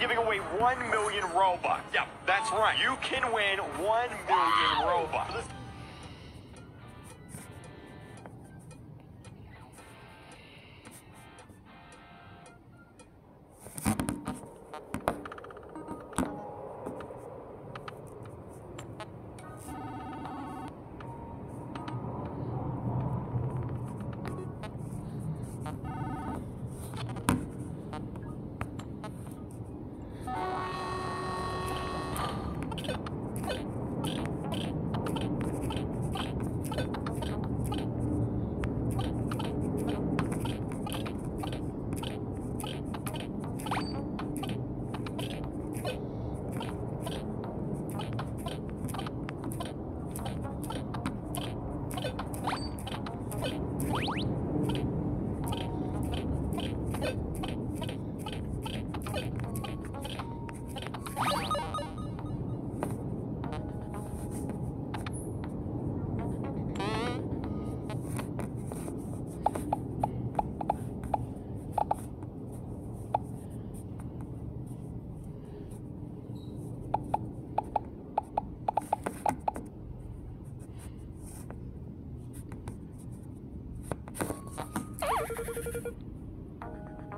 giving away 1 million Robux. Yep, that's right. You can win 1 million Robux. Thank you.